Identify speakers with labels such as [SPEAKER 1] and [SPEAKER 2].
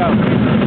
[SPEAKER 1] go.